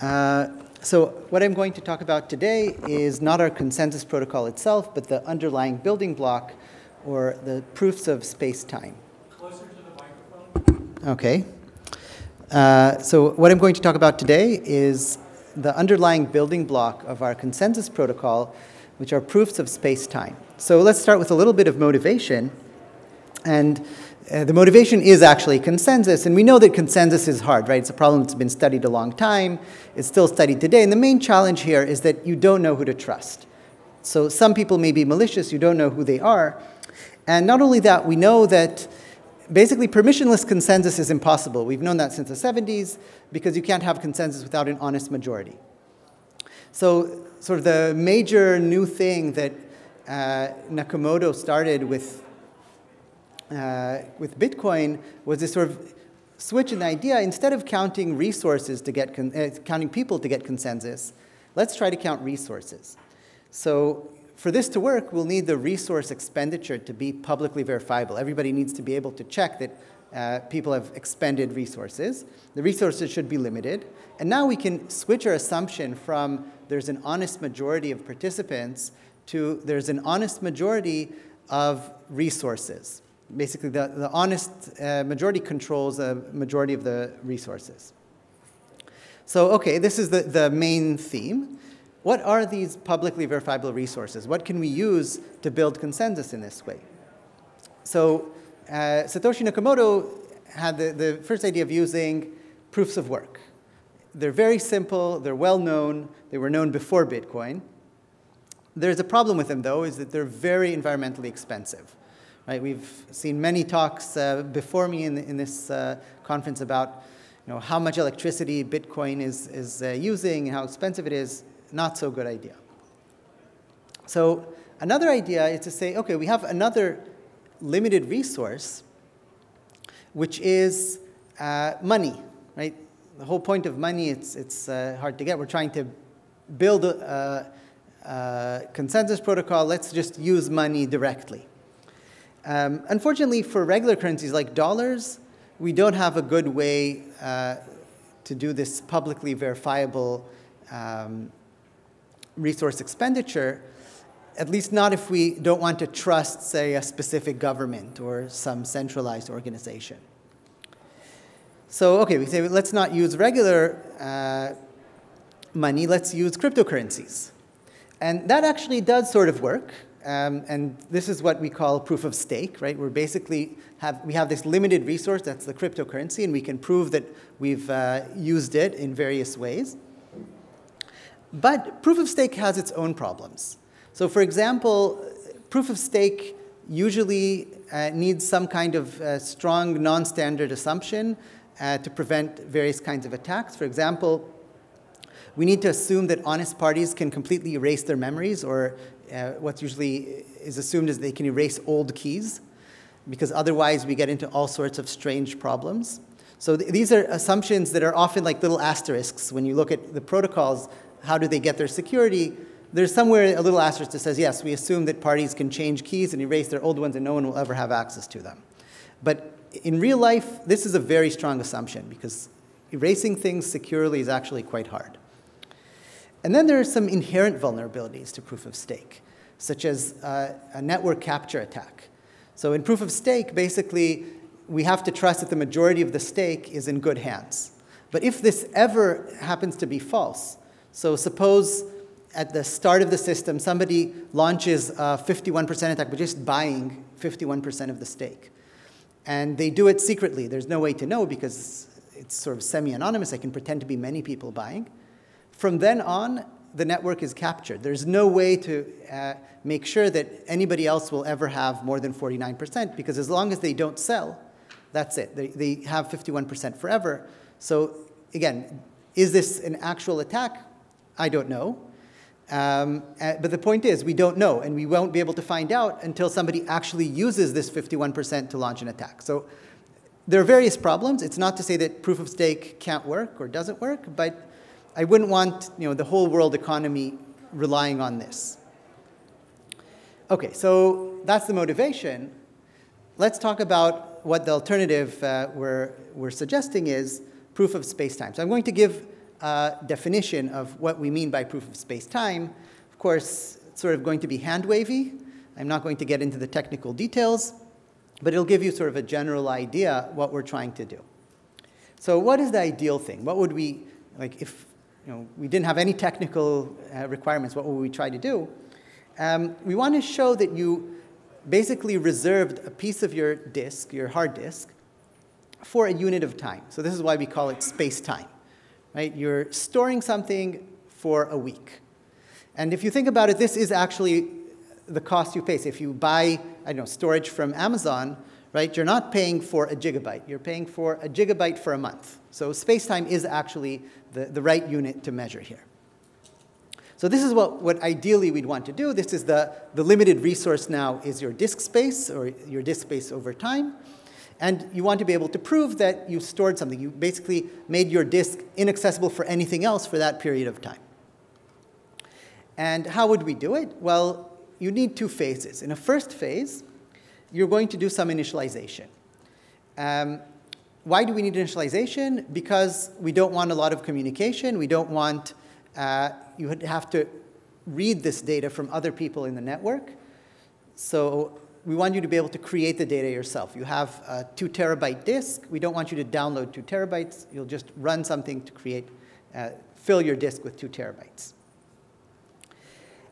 Uh, so what I'm going to talk about today is not our consensus protocol itself, but the underlying building block, or the proofs of space-time. Closer to the microphone. Okay. Uh, so what I'm going to talk about today is the underlying building block of our consensus protocol, which are proofs of space-time. So let's start with a little bit of motivation. And uh, the motivation is actually consensus, and we know that consensus is hard, right? It's a problem that's been studied a long time. It's still studied today. And the main challenge here is that you don't know who to trust. So some people may be malicious, you don't know who they are. And not only that, we know that basically permissionless consensus is impossible. We've known that since the 70s because you can't have consensus without an honest majority. So sort of the major new thing that uh, Nakamoto started with uh, with Bitcoin was this sort of switch in the idea. Instead of counting resources to get uh, counting people to get consensus, let's try to count resources. So for this to work, we'll need the resource expenditure to be publicly verifiable. Everybody needs to be able to check that uh, people have expended resources. The resources should be limited. And now we can switch our assumption from there's an honest majority of participants to there's an honest majority of resources basically the, the honest uh, majority controls a majority of the resources. So, okay, this is the, the main theme. What are these publicly verifiable resources? What can we use to build consensus in this way? So, uh, Satoshi Nakamoto had the, the first idea of using proofs of work. They're very simple, they're well known, they were known before Bitcoin. There's a problem with them, though, is that they're very environmentally expensive. Right? We've seen many talks uh, before me in, in this uh, conference about you know, how much electricity Bitcoin is, is uh, using and how expensive it is. Not so good idea. So another idea is to say, okay, we have another limited resource, which is uh, money, right? The whole point of money, it's, it's uh, hard to get. We're trying to build a, a, a consensus protocol. Let's just use money directly. Um, unfortunately, for regular currencies like dollars, we don't have a good way uh, to do this publicly verifiable um, resource expenditure, at least not if we don't want to trust, say, a specific government or some centralized organization. So, okay, we say let's not use regular uh, money, let's use cryptocurrencies. And that actually does sort of work. Um, and this is what we call proof of stake, right? We're basically have, we have this limited resource, that's the cryptocurrency, and we can prove that we've uh, used it in various ways. But proof of stake has its own problems. So for example, proof of stake usually uh, needs some kind of uh, strong non-standard assumption uh, to prevent various kinds of attacks. For example, we need to assume that honest parties can completely erase their memories or uh, what's usually is assumed is they can erase old keys, because otherwise we get into all sorts of strange problems. So th these are assumptions that are often like little asterisks. When you look at the protocols, how do they get their security? There's somewhere a little asterisk that says, yes, we assume that parties can change keys and erase their old ones and no one will ever have access to them. But in real life, this is a very strong assumption because erasing things securely is actually quite hard. And then there are some inherent vulnerabilities to proof of stake, such as uh, a network capture attack. So in proof of stake, basically, we have to trust that the majority of the stake is in good hands. But if this ever happens to be false, so suppose at the start of the system, somebody launches a 51% attack by just buying 51% of the stake. And they do it secretly. There's no way to know because it's sort of semi-anonymous. I can pretend to be many people buying. From then on, the network is captured. There's no way to uh, make sure that anybody else will ever have more than 49% because as long as they don't sell, that's it. They, they have 51% forever. So again, is this an actual attack? I don't know. Um, uh, but the point is, we don't know, and we won't be able to find out until somebody actually uses this 51% to launch an attack. So there are various problems. It's not to say that proof of stake can't work or doesn't work, but I wouldn't want you know, the whole world economy relying on this. Okay, so that's the motivation. Let's talk about what the alternative uh, we're, we're suggesting is proof of space-time. So I'm going to give a definition of what we mean by proof of space-time. Of course, it's sort of going to be hand-wavy. I'm not going to get into the technical details, but it'll give you sort of a general idea what we're trying to do. So what is the ideal thing? What would we, like if you know, we didn't have any technical uh, requirements, what would we try to do? Um, we want to show that you basically reserved a piece of your disk, your hard disk, for a unit of time. So this is why we call it space-time, right? You're storing something for a week. And if you think about it, this is actually the cost you. So if you buy, I don't know, storage from Amazon, right, you're not paying for a gigabyte. You're paying for a gigabyte for a month. So space-time is actually the, the right unit to measure here. So this is what, what ideally we'd want to do. This is the, the limited resource now is your disk space or your disk space over time. And you want to be able to prove that you stored something. You basically made your disk inaccessible for anything else for that period of time. And how would we do it? Well, you need two phases. In a first phase, you're going to do some initialization. Um, why do we need initialization? Because we don't want a lot of communication. We don't want uh, you have to read this data from other people in the network. So we want you to be able to create the data yourself. You have a two terabyte disk. We don't want you to download two terabytes. You'll just run something to create, uh, fill your disk with two terabytes.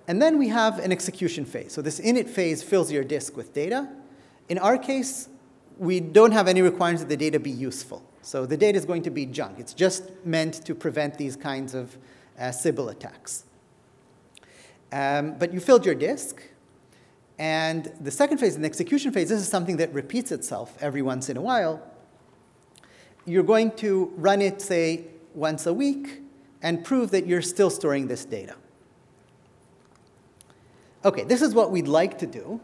And then we have an execution phase. So this init phase fills your disk with data. In our case, we don't have any requirements that the data be useful. So the data is going to be junk. It's just meant to prevent these kinds of uh, Sybil attacks. Um, but you filled your disk. And the second phase, the execution phase, this is something that repeats itself every once in a while. You're going to run it, say, once a week and prove that you're still storing this data. OK, this is what we'd like to do.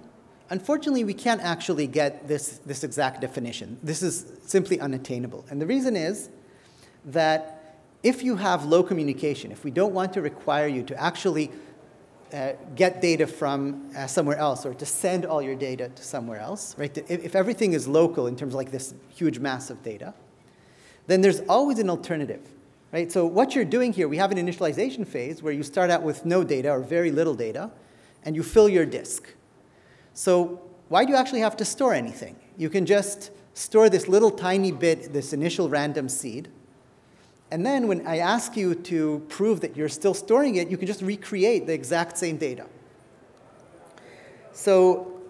Unfortunately, we can't actually get this, this exact definition. This is simply unattainable. And the reason is that if you have low communication, if we don't want to require you to actually uh, get data from uh, somewhere else or to send all your data to somewhere else, right? If, if everything is local in terms of like this huge mass of data, then there's always an alternative, right? So what you're doing here, we have an initialization phase where you start out with no data or very little data, and you fill your disk. So why do you actually have to store anything? You can just store this little tiny bit, this initial random seed, and then when I ask you to prove that you're still storing it, you can just recreate the exact same data. So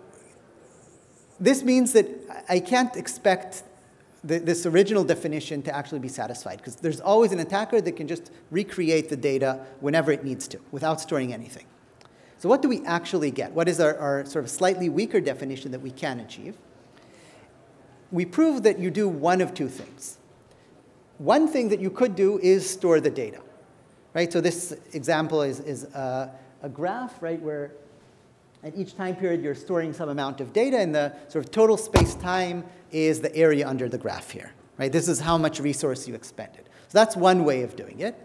this means that I can't expect the, this original definition to actually be satisfied, because there's always an attacker that can just recreate the data whenever it needs to, without storing anything. So what do we actually get? What is our, our sort of slightly weaker definition that we can achieve? We prove that you do one of two things. One thing that you could do is store the data, right? So this example is, is a, a graph, right, where at each time period you're storing some amount of data, and the sort of total space-time is the area under the graph here, right? This is how much resource you expended. So that's one way of doing it.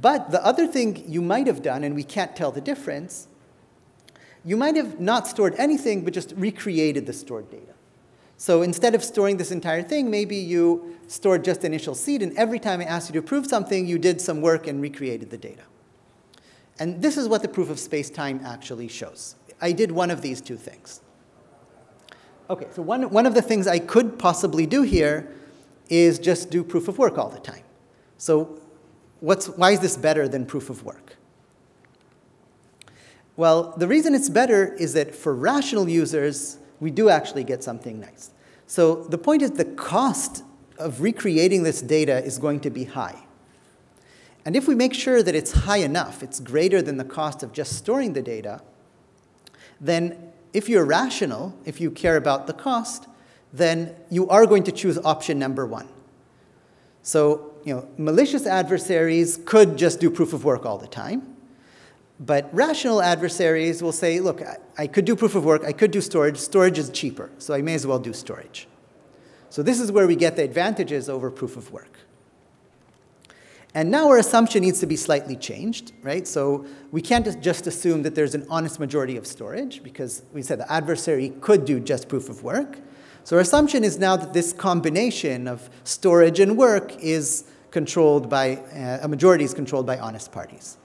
But the other thing you might have done, and we can't tell the difference, you might have not stored anything, but just recreated the stored data. So instead of storing this entire thing, maybe you stored just the initial seed, and every time I asked you to prove something, you did some work and recreated the data. And this is what the proof of space-time actually shows. I did one of these two things. OK, so one, one of the things I could possibly do here is just do proof of work all the time. So what's, why is this better than proof of work? Well, the reason it's better is that for rational users, we do actually get something nice. So the point is the cost of recreating this data is going to be high. And if we make sure that it's high enough, it's greater than the cost of just storing the data, then if you're rational, if you care about the cost, then you are going to choose option number one. So you know, malicious adversaries could just do proof of work all the time. But rational adversaries will say, look, I, I, could do proof of work, I could do storage, storage is cheaper, so I may as well do storage. So this is where we get the advantages over proof of work. And now our assumption needs to be slightly changed, right? So we can't just assume that there's an honest majority of storage, because we said the adversary could do just proof of work. So our assumption is now that this combination of storage and work is controlled by, uh, a majority is controlled by honest parties.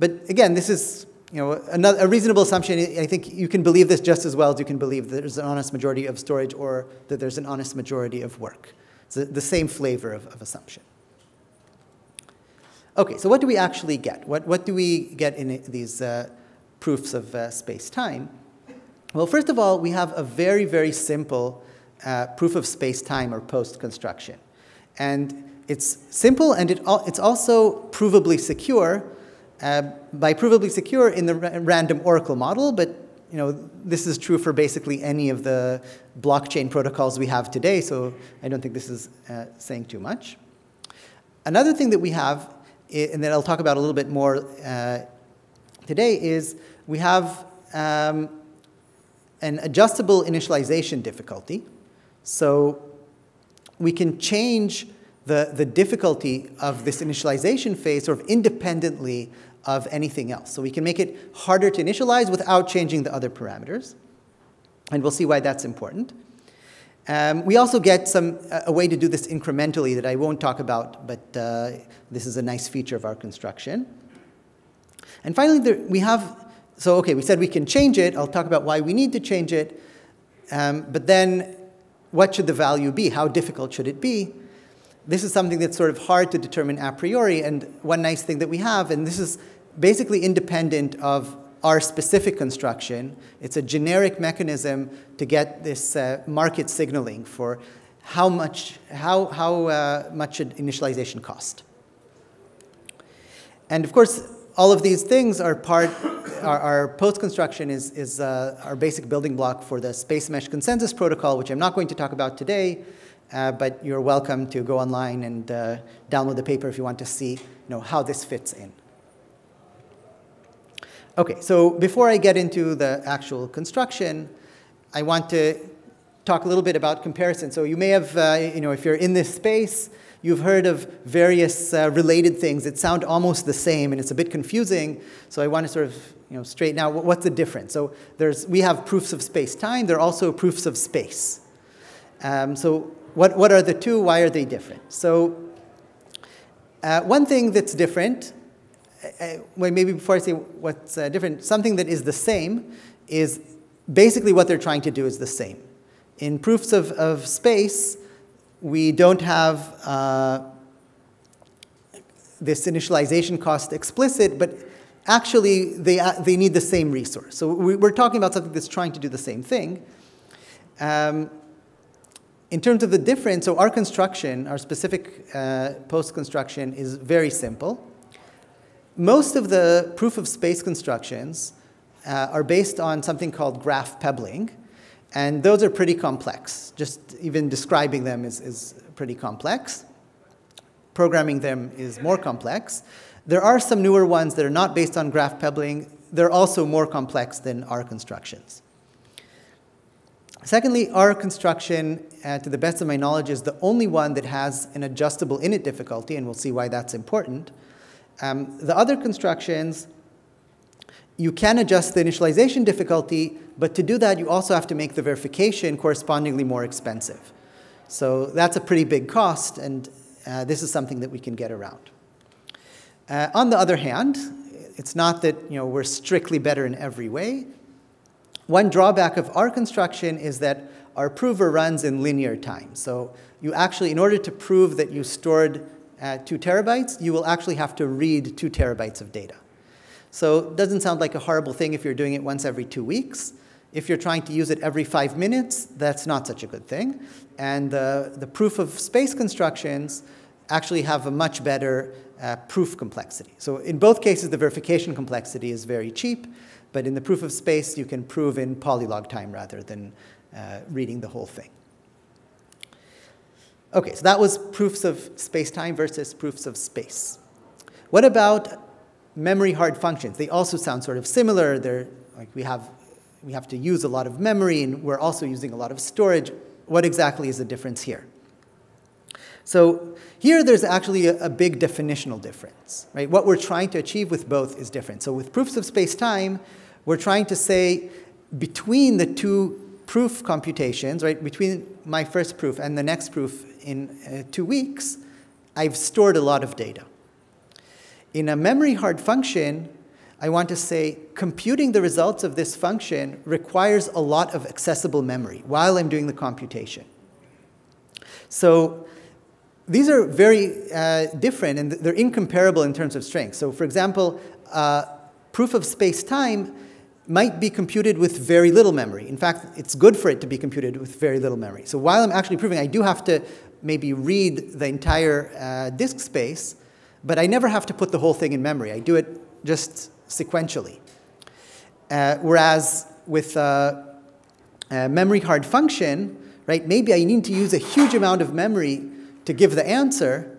But again, this is you know, another, a reasonable assumption. I think you can believe this just as well as you can believe that there's an honest majority of storage or that there's an honest majority of work. It's the same flavor of, of assumption. Okay, so what do we actually get? What, what do we get in these uh, proofs of uh, space-time? Well, first of all, we have a very, very simple uh, proof of space-time or post-construction. And it's simple and it it's also provably secure. Uh, by provably secure in the ra random oracle model, but you know, this is true for basically any of the blockchain protocols we have today, so I don't think this is uh, saying too much. Another thing that we have and that I'll talk about a little bit more uh, today, is we have um, an adjustable initialization difficulty. So we can change the, the difficulty of this initialization phase sort of independently of anything else. So we can make it harder to initialize without changing the other parameters. And we'll see why that's important. Um, we also get some, a way to do this incrementally that I won't talk about, but uh, this is a nice feature of our construction. And finally, there, we have, so okay, we said we can change it. I'll talk about why we need to change it. Um, but then, what should the value be? How difficult should it be? This is something that's sort of hard to determine a priori. And one nice thing that we have, and this is basically independent of our specific construction. It's a generic mechanism to get this uh, market signaling for how much, how, how uh, much should initialization cost. And of course, all of these things are part, our, our post-construction is, is uh, our basic building block for the Spacemesh Consensus Protocol, which I'm not going to talk about today, uh, but you're welcome to go online and uh, download the paper if you want to see you know, how this fits in. Okay, so before I get into the actual construction, I want to talk a little bit about comparison. So you may have, uh, you know, if you're in this space, you've heard of various uh, related things that sound almost the same, and it's a bit confusing. So I want to sort of, you know, straighten out what's the difference. So there's, we have proofs of space-time. There are also proofs of space. Um, so what, what are the two? Why are they different? So uh, one thing that's different uh, well, maybe before I say what's uh, different, something that is the same is basically what they're trying to do is the same. In proofs of, of space, we don't have uh, this initialization cost explicit, but actually they, uh, they need the same resource. So we, are talking about something that's trying to do the same thing. Um, in terms of the difference, so our construction, our specific uh, post-construction is very simple most of the proof of space constructions uh, are based on something called graph pebbling, and those are pretty complex. Just even describing them is, is pretty complex. Programming them is more complex. There are some newer ones that are not based on graph pebbling. They're also more complex than our constructions. Secondly, our construction, uh, to the best of my knowledge, is the only one that has an adjustable init difficulty, and we'll see why that's important. Um, the other constructions, you can adjust the initialization difficulty, but to do that, you also have to make the verification correspondingly more expensive. So that's a pretty big cost, and uh, this is something that we can get around. Uh, on the other hand, it's not that you know, we're strictly better in every way. One drawback of our construction is that our prover runs in linear time. So you actually, in order to prove that you stored at two terabytes, you will actually have to read two terabytes of data. So it doesn't sound like a horrible thing if you're doing it once every two weeks. If you're trying to use it every five minutes, that's not such a good thing. And the, the proof of space constructions actually have a much better uh, proof complexity. So in both cases, the verification complexity is very cheap, but in the proof of space, you can prove in polylog time rather than uh, reading the whole thing. Okay, so that was proofs of space-time versus proofs of space. What about memory hard functions? They also sound sort of similar. They're like we have we have to use a lot of memory and we're also using a lot of storage. What exactly is the difference here? So here there's actually a, a big definitional difference, right? What we're trying to achieve with both is different. So with proofs of space-time, we're trying to say between the two proof computations, right, between my first proof and the next proof in uh, two weeks, I've stored a lot of data. In a memory hard function, I want to say computing the results of this function requires a lot of accessible memory while I'm doing the computation. So these are very uh, different and they're incomparable in terms of strength. So for example, uh, proof of space-time might be computed with very little memory. In fact, it's good for it to be computed with very little memory. So while I'm actually proving, I do have to maybe read the entire uh, disk space, but I never have to put the whole thing in memory. I do it just sequentially. Uh, whereas with a, a memory hard function, right, maybe I need to use a huge amount of memory to give the answer,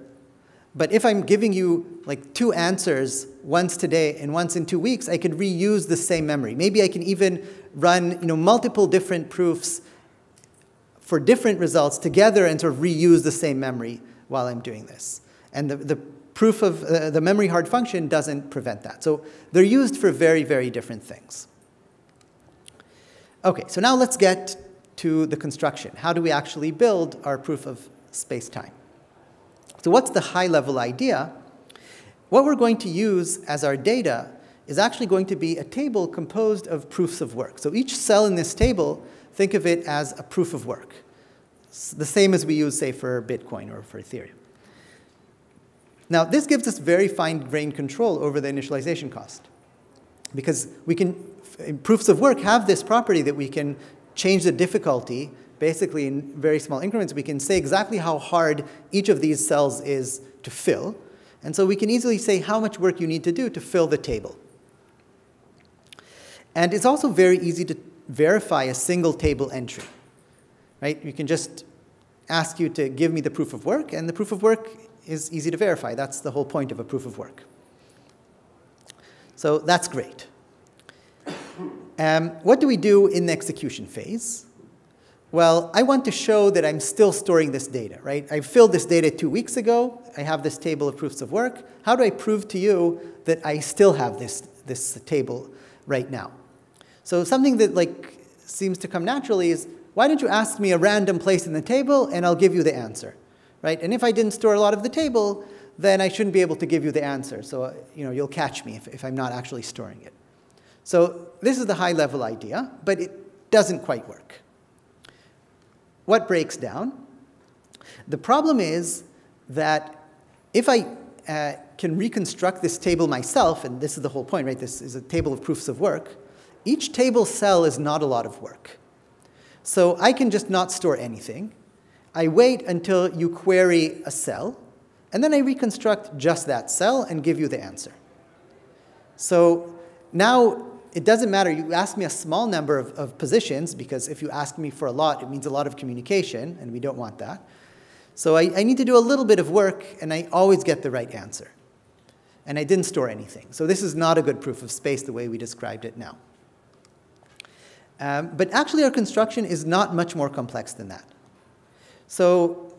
but if I'm giving you like two answers, once today and once in two weeks, I could reuse the same memory. Maybe I can even run you know, multiple different proofs for different results together and sort of reuse the same memory while I'm doing this. And the, the proof of uh, the memory hard function doesn't prevent that. So they're used for very, very different things. Okay, so now let's get to the construction. How do we actually build our proof of space-time? So what's the high-level idea? What we're going to use as our data is actually going to be a table composed of proofs of work. So each cell in this table, think of it as a proof of work. It's the same as we use, say, for Bitcoin or for Ethereum. Now, this gives us very fine-grained control over the initialization cost. Because we can, proofs of work have this property that we can change the difficulty basically in very small increments. We can say exactly how hard each of these cells is to fill. And so we can easily say how much work you need to do to fill the table. And it's also very easy to verify a single table entry. Right? You can just ask you to give me the proof of work, and the proof of work is easy to verify. That's the whole point of a proof of work. So that's great. Um, what do we do in the execution phase? Well, I want to show that I'm still storing this data, right? I filled this data two weeks ago. I have this table of proofs of work. How do I prove to you that I still have this, this table right now? So something that like seems to come naturally is, why don't you ask me a random place in the table and I'll give you the answer? right? And if I didn't store a lot of the table, then I shouldn't be able to give you the answer. So you know, you'll catch me if, if I'm not actually storing it. So this is the high level idea, but it doesn't quite work. What breaks down? The problem is that if I uh, can reconstruct this table myself, and this is the whole point, right? This is a table of proofs of work. Each table cell is not a lot of work. So I can just not store anything. I wait until you query a cell, and then I reconstruct just that cell and give you the answer. So now it doesn't matter. You ask me a small number of, of, positions, because if you ask me for a lot, it means a lot of communication, and we don't want that. So I, I need to do a little bit of work, and I always get the right answer. And I didn't store anything. So this is not a good proof of space the way we described it now. Um, but actually, our construction is not much more complex than that. So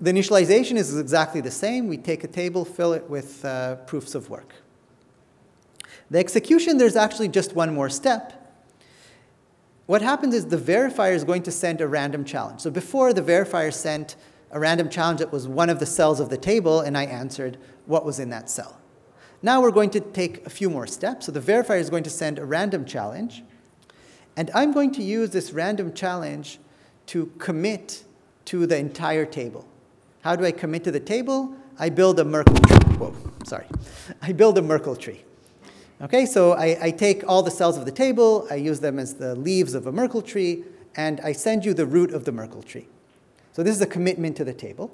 the initialization is exactly the same. We take a table, fill it with uh, proofs of work. The execution, there's actually just one more step. What happens is the verifier is going to send a random challenge. So before, the verifier sent a random challenge that was one of the cells of the table, and I answered what was in that cell. Now we're going to take a few more steps. So the verifier is going to send a random challenge, and I'm going to use this random challenge to commit to the entire table. How do I commit to the table? I build a Merkle tree. Whoa, sorry. I build a Merkle tree. Okay, so I, I, take all the cells of the table, I use them as the leaves of a Merkle tree, and I send you the root of the Merkle tree. So this is a commitment to the table.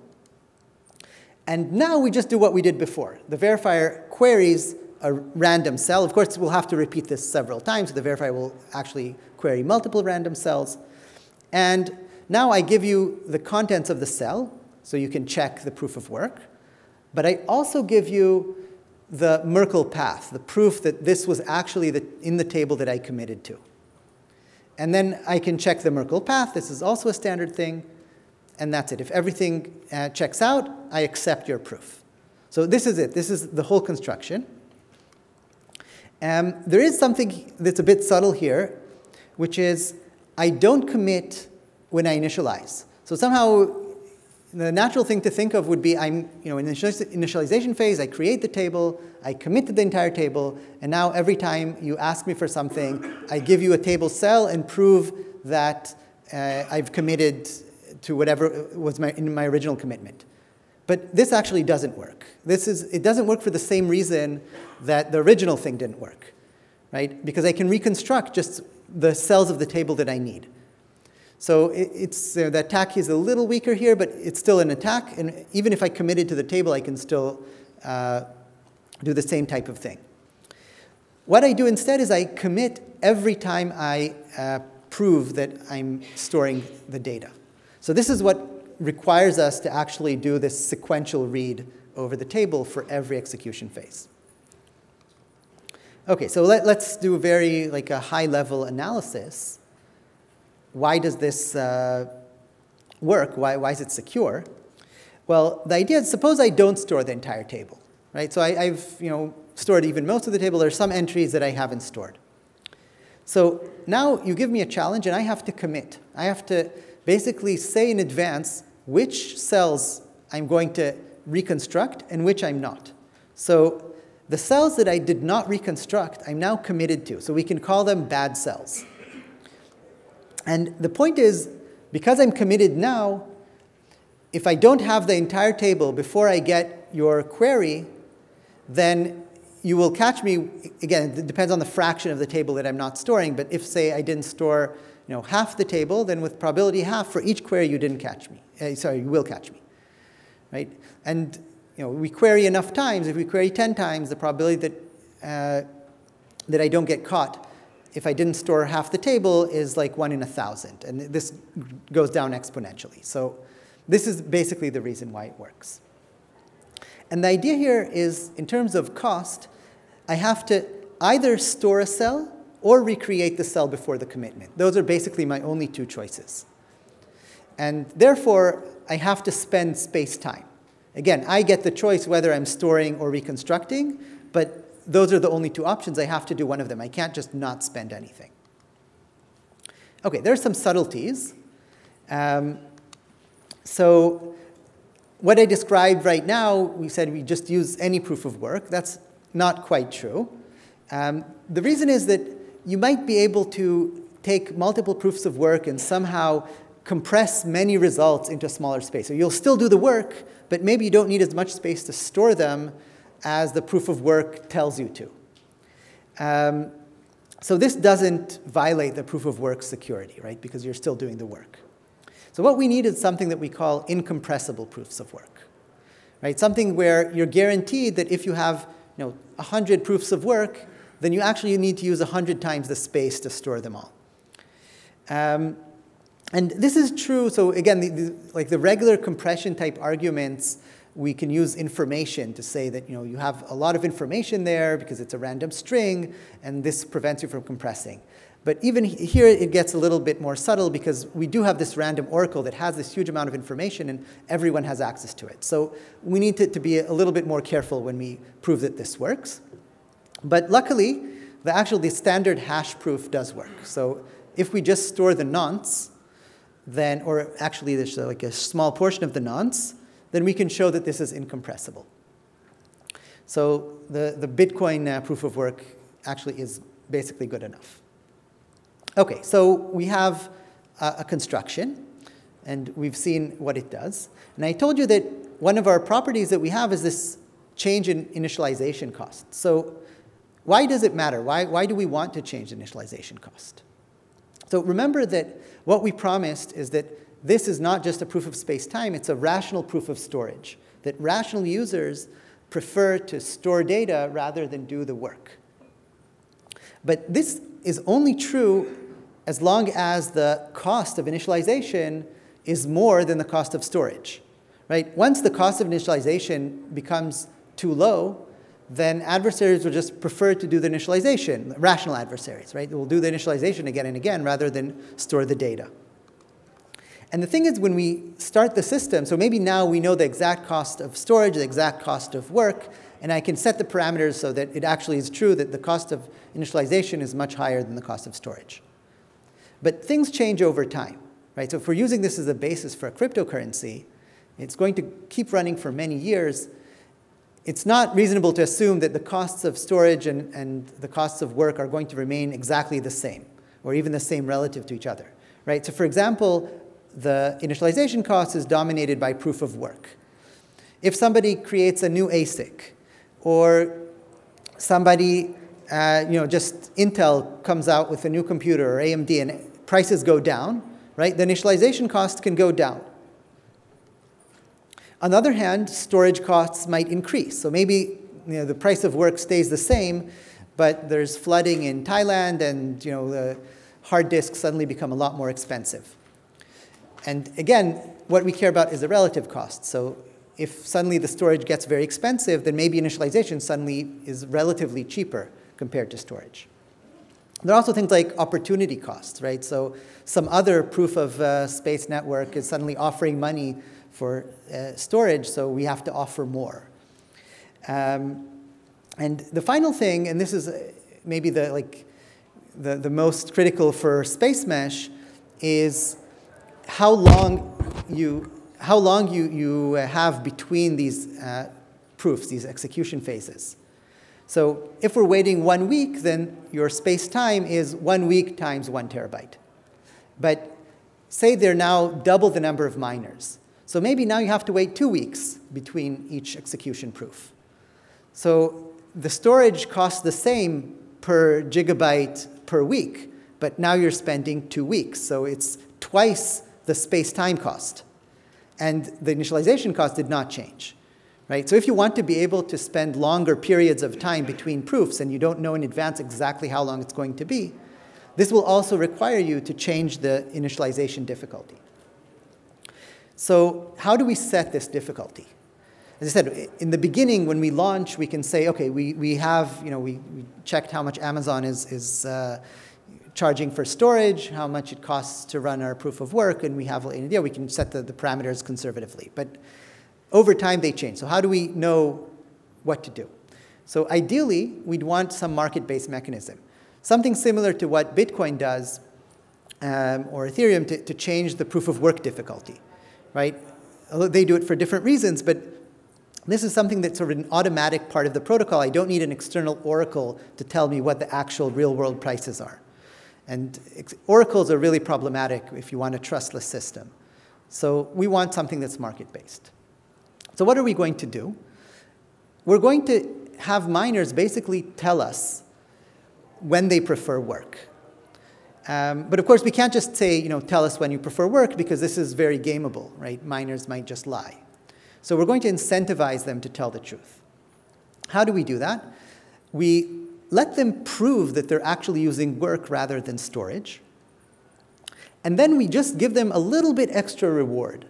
And now we just do what we did before. The verifier queries a random cell. Of course, we'll have to repeat this several times. So the verifier will actually query multiple random cells. And now I give you the contents of the cell, so you can check the proof of work. But I also give you the Merkle path, the proof that this was actually the, in the table that I committed to. And then I can check the Merkle path. This is also a standard thing. And that's it. If everything uh, checks out, I accept your proof. So this is it. This is the whole construction. Um, there is something that's a bit subtle here, which is I don't commit when I initialize. So somehow the natural thing to think of would be I'm, you know, in the initialization phase, I create the table, I commit to the entire table, and now every time you ask me for something, I give you a table cell and prove that uh, I've committed to whatever was my, in my original commitment. But this actually doesn't work. This is, it doesn't work for the same reason that the original thing didn't work, right? Because I can reconstruct just the cells of the table that I need. So it, it's, uh, the attack is a little weaker here, but it's still an attack. And even if I committed to the table, I can still uh, do the same type of thing. What I do instead is I commit every time I uh, prove that I'm storing the data. So this is what requires us to actually do this sequential read over the table for every execution phase. Okay, so let, us do a very like a high level analysis why does this uh, work? Why, why is it secure? Well, the idea is suppose I don't store the entire table, right? So I, have you know, stored even most of the table. There are some entries that I haven't stored. So now you give me a challenge and I have to commit. I have to basically say in advance which cells I'm going to reconstruct and which I'm not. So the cells that I did not reconstruct, I'm now committed to. So we can call them bad cells. And the point is, because I'm committed now, if I don't have the entire table before I get your query, then you will catch me, again, it depends on the fraction of the table that I'm not storing, but if, say, I didn't store you know, half the table, then with probability half, for each query, you didn't catch me. Uh, sorry, you will catch me, right? And you know, we query enough times. If we query 10 times, the probability that, uh, that I don't get caught if I didn't store half the table is like one in a thousand. And this goes down exponentially. So this is basically the reason why it works. And the idea here is, in terms of cost, I have to either store a cell or recreate the cell before the commitment. Those are basically my only two choices. And therefore, I have to spend space time. Again, I get the choice whether I'm storing or reconstructing, but those are the only two options. I have to do one of them. I can't just not spend anything. Okay, there are some subtleties. Um, so what I described right now, we said we just use any proof of work. That's not quite true. Um, the reason is that you might be able to take multiple proofs of work and somehow compress many results into a smaller space. So you'll still do the work, but maybe you don't need as much space to store them as the proof of work tells you to. Um, so this doesn't violate the proof of work security, right? Because you're still doing the work. So what we need is something that we call incompressible proofs of work, right? Something where you're guaranteed that if you have, you know, 100 proofs of work, then you actually need to use 100 times the space to store them all. Um, and this is true. So again, the, the, like the regular compression type arguments we can use information to say that you know you have a lot of information there because it's a random string, and this prevents you from compressing. But even here, it gets a little bit more subtle because we do have this random oracle that has this huge amount of information, and everyone has access to it. So we need to, to be a little bit more careful when we prove that this works. But luckily, the actual the standard hash proof does work. So if we just store the nonce, then, or actually there's like a small portion of the nonce, then we can show that this is incompressible. So the, the Bitcoin uh, proof of work actually is basically good enough. Okay, so we have a, a construction, and we've seen what it does. And I told you that one of our properties that we have is this change in initialization cost. So why does it matter? Why, why do we want to change initialization cost? So remember that what we promised is that this is not just a proof of space-time, it's a rational proof of storage, that rational users prefer to store data rather than do the work. But this is only true as long as the cost of initialization is more than the cost of storage. Right? Once the cost of initialization becomes too low, then adversaries will just prefer to do the initialization, rational adversaries, right? They will do the initialization again and again rather than store the data. And the thing is, when we start the system, so maybe now we know the exact cost of storage, the exact cost of work, and I can set the parameters so that it actually is true that the cost of initialization is much higher than the cost of storage. But things change over time, right? So if we're using this as a basis for a cryptocurrency, it's going to keep running for many years, it's not reasonable to assume that the costs of storage and, and the costs of work are going to remain exactly the same, or even the same relative to each other. Right? So for example, the initialization cost is dominated by proof of work. If somebody creates a new ASIC, or somebody, uh, you know, just Intel comes out with a new computer or AMD and prices go down, right? The initialization cost can go down. On the other hand, storage costs might increase. So maybe you know, the price of work stays the same, but there's flooding in Thailand and you know, the hard disks suddenly become a lot more expensive. And again, what we care about is the relative cost. So if suddenly the storage gets very expensive, then maybe initialization suddenly is relatively cheaper compared to storage. There are also things like opportunity costs, right? So some other proof of uh, space network is suddenly offering money for uh, storage, so we have to offer more. Um, and the final thing, and this is uh, maybe the, like, the, the most critical for Spacemesh, is how long you, how long you, you have between these uh, proofs, these execution phases. So if we're waiting one week, then your space-time is one week times one terabyte. But say they're now double the number of miners. So maybe now you have to wait two weeks between each execution proof. So the storage costs the same per gigabyte per week, but now you're spending two weeks. So it's twice the space-time cost. And the initialization cost did not change. Right? So if you want to be able to spend longer periods of time between proofs and you don't know in advance exactly how long it's going to be, this will also require you to change the initialization difficulty. So how do we set this difficulty? As I said, in the beginning, when we launch, we can say, okay, we, we have, you know, we, we checked how much Amazon is, is uh, charging for storage, how much it costs to run our proof of work, and we have an idea. We can set the, the parameters conservatively. But over time, they change. So how do we know what to do? So ideally, we'd want some market-based mechanism. Something similar to what Bitcoin does, um, or Ethereum, to, to change the proof of work difficulty right? Although they do it for different reasons, but this is something that's sort of an automatic part of the protocol. I don't need an external oracle to tell me what the actual real world prices are. And oracles are really problematic if you want a trustless system. So we want something that's market based. So what are we going to do? We're going to have miners basically tell us when they prefer work. Um, but of course, we can't just say, you know, tell us when you prefer work because this is very gameable, right? Miners might just lie. So we're going to incentivize them to tell the truth. How do we do that? We let them prove that they're actually using work rather than storage. And then we just give them a little bit extra reward.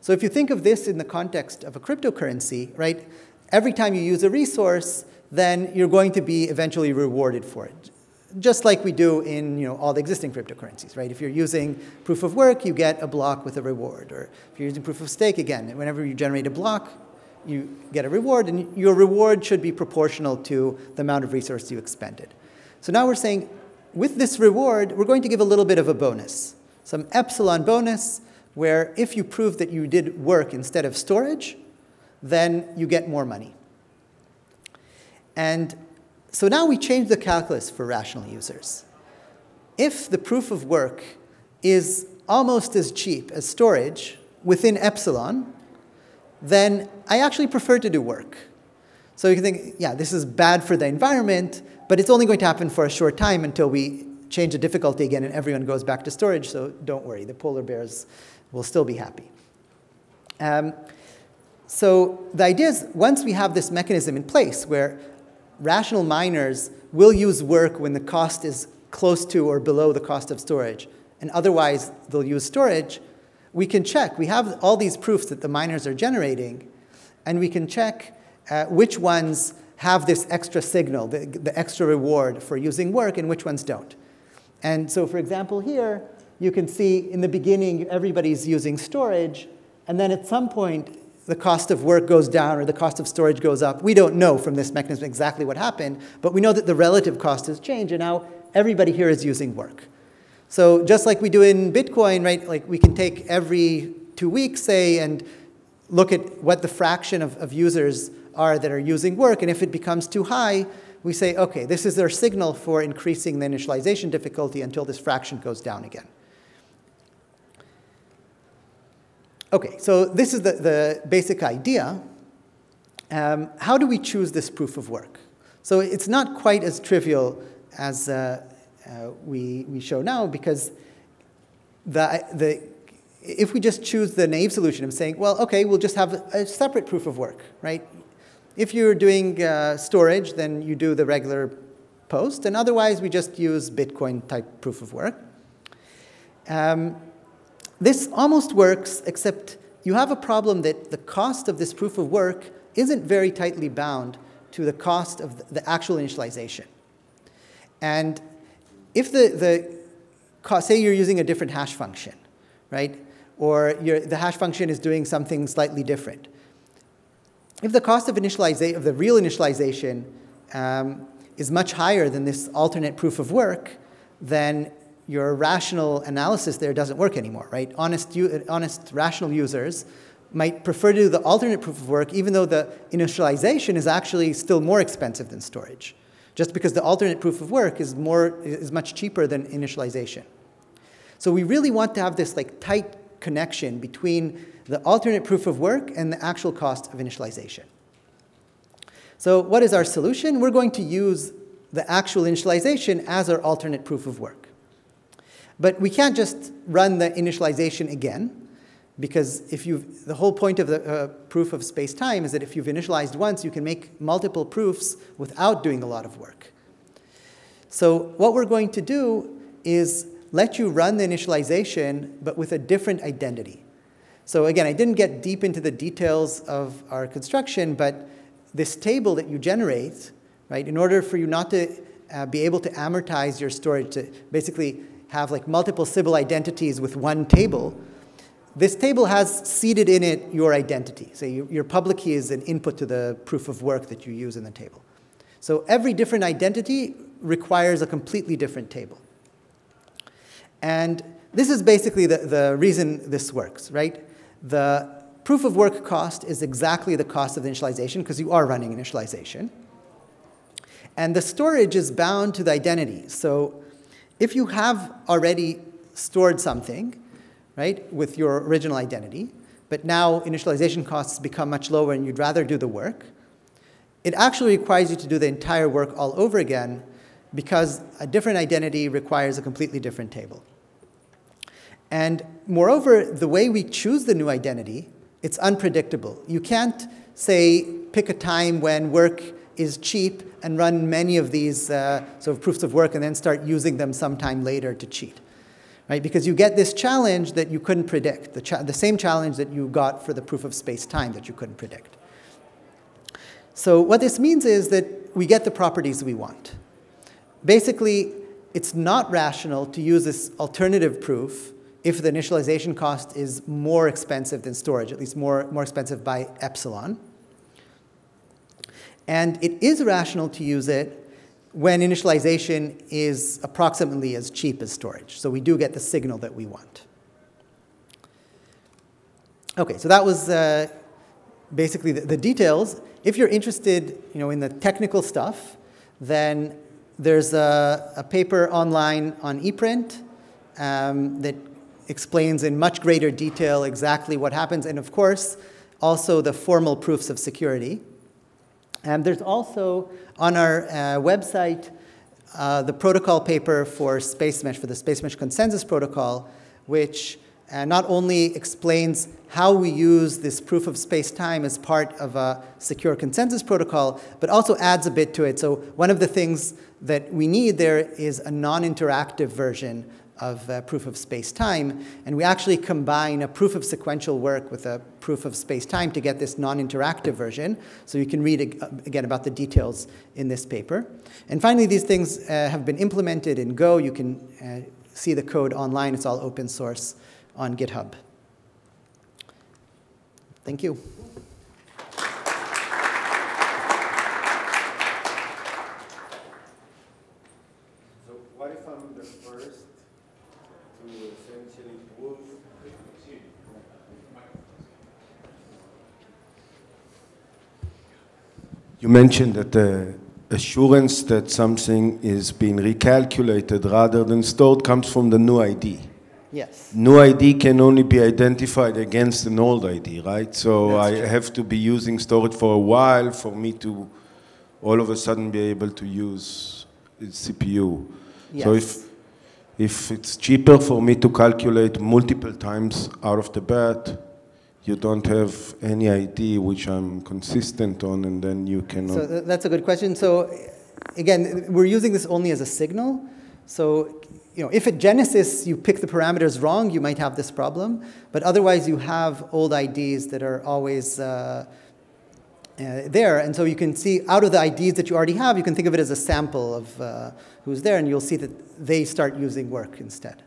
So if you think of this in the context of a cryptocurrency, right? Every time you use a resource, then you're going to be eventually rewarded for it just like we do in you know, all the existing cryptocurrencies, right? If you're using proof of work, you get a block with a reward. Or if you're using proof of stake, again, whenever you generate a block, you get a reward, and your reward should be proportional to the amount of resource you expended. So now we're saying, with this reward, we're going to give a little bit of a bonus, some epsilon bonus, where if you prove that you did work instead of storage, then you get more money. And so now we change the calculus for rational users. If the proof of work is almost as cheap as storage within epsilon, then I actually prefer to do work. So you can think, yeah, this is bad for the environment, but it's only going to happen for a short time until we change the difficulty again and everyone goes back to storage, so don't worry, the polar bears will still be happy. Um, so the idea is once we have this mechanism in place where rational miners will use work when the cost is close to or below the cost of storage, and otherwise they'll use storage, we can check. We have all these proofs that the miners are generating, and we can check uh, which ones have this extra signal, the, the extra reward for using work, and which ones don't. And so, for example, here, you can see in the beginning everybody's using storage, and then at some point the cost of work goes down or the cost of storage goes up. We don't know from this mechanism exactly what happened, but we know that the relative cost has changed, and now everybody here is using work. So just like we do in Bitcoin, right, like we can take every two weeks, say, and look at what the fraction of, of users are that are using work, and if it becomes too high, we say, okay, this is their signal for increasing the initialization difficulty until this fraction goes down again. Okay, so this is the, the basic idea. Um, how do we choose this proof of work? So it's not quite as trivial as uh, we, we show now because the, the, if we just choose the naive solution of saying, well, okay, we'll just have a separate proof of work, right? If you're doing uh, storage, then you do the regular post, and otherwise we just use Bitcoin type proof of work. Um, this almost works, except you have a problem that the cost of this proof of work isn't very tightly bound to the cost of the actual initialization. And if the, the cost, say you're using a different hash function, right? Or the hash function is doing something slightly different if the cost of initialization, of the real initialization um, is much higher than this alternate proof of work, then your rational analysis there doesn't work anymore, right? Honest, honest rational users might prefer to do the alternate proof of work even though the initialization is actually still more expensive than storage, just because the alternate proof of work is, more, is much cheaper than initialization. So we really want to have this like tight connection between the alternate proof of work and the actual cost of initialization. So what is our solution? We're going to use the actual initialization as our alternate proof of work. But we can't just run the initialization again, because if you the whole point of the uh, proof of space-time is that if you've initialized once, you can make multiple proofs without doing a lot of work. So what we're going to do is let you run the initialization, but with a different identity. So again, I didn't get deep into the details of our construction, but this table that you generate, right, in order for you not to uh, be able to amortize your storage, to basically have like multiple Sybil identities with one table, this table has seeded in it your identity. So you, your public key is an input to the proof of work that you use in the table. So every different identity requires a completely different table. And this is basically the, the reason this works, right? The proof of work cost is exactly the cost of the initialization because you are running initialization. And the storage is bound to the identity. So if you have already stored something, right, with your original identity, but now initialization costs become much lower and you'd rather do the work, it actually requires you to do the entire work all over again because a different identity requires a completely different table. And moreover, the way we choose the new identity, it's unpredictable. You can't say, pick a time when work is cheap and run many of these uh, sort of proofs of work and then start using them sometime later to cheat. Right? Because you get this challenge that you couldn't predict, the, the same challenge that you got for the proof of space-time that you couldn't predict. So what this means is that we get the properties we want. Basically, it's not rational to use this alternative proof if the initialization cost is more expensive than storage, at least more, more expensive by epsilon. And it is rational to use it when initialization is approximately as cheap as storage. So we do get the signal that we want. Okay, so that was uh, basically the, the, details. If you're interested you know, in the technical stuff, then there's a, a paper online on ePrint um, that explains in much greater detail exactly what happens, and of course, also the formal proofs of security. And there's also on our uh, website uh, the protocol paper for Spacemesh, for the Spacemesh Consensus Protocol, which uh, not only explains how we use this proof of space-time as part of a secure consensus protocol, but also adds a bit to it. So one of the things that we need there is a non-interactive version of uh, proof of space-time, and we actually combine a proof of sequential work with a proof of space-time to get this non-interactive version. So you can read ag again about the details in this paper. And finally, these things uh, have been implemented in Go. You can uh, see the code online. It's all open source on GitHub. Thank you. Mentioned that the assurance that something is being recalculated rather than stored comes from the new ID. Yes. New ID can only be identified against an old ID, right? So That's I true. have to be using storage for a while for me to all of a sudden be able to use its CPU. So if if it's cheaper for me to calculate multiple times out of the bat, you don't have any ID which I'm consistent on, and then you cannot. So that's a good question. So again, we're using this only as a signal. So you know, if at Genesis you pick the parameters wrong, you might have this problem. But otherwise, you have old IDs that are always uh, uh, there, and so you can see out of the IDs that you already have, you can think of it as a sample of uh, who's there, and you'll see that they start using work instead.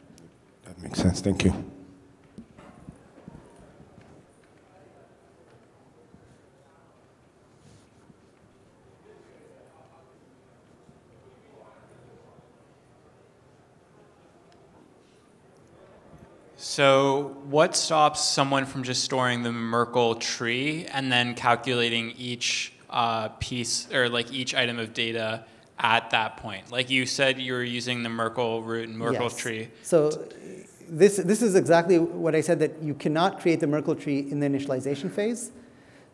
that makes sense. Thank you. So, what stops someone from just storing the Merkle tree and then calculating each uh, piece or like each item of data at that point? Like you said, you were using the Merkle root and Merkle Yes. tree. So this, this is exactly what I said, that you cannot create the Merkle tree in the initialization phase.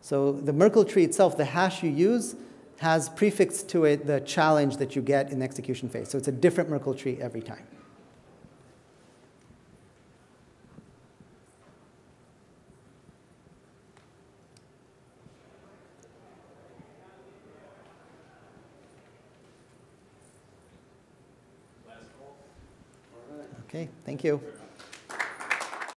So the Merkle tree itself, the hash you use, has prefixed to it the challenge that you get in the execution phase. So it's a different Merkle tree every time. Okay, thank you.